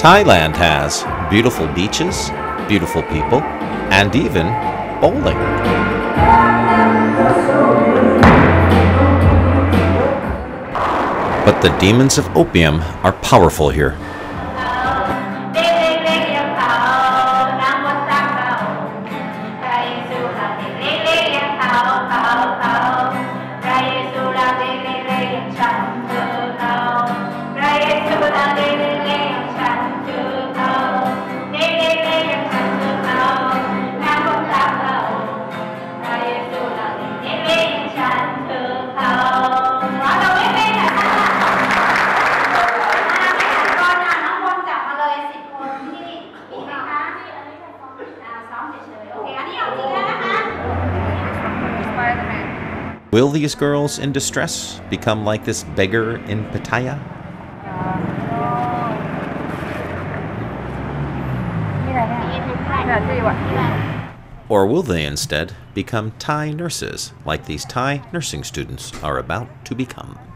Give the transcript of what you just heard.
Thailand has beautiful beaches, beautiful people, and even bowling. But the demons of opium are powerful here. Will these girls in distress become like this beggar in Pattaya? Or will they instead become Thai nurses like these Thai nursing students are about to become?